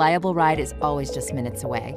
reliable ride is always just minutes away.